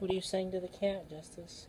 What are you saying to the cat, Justice?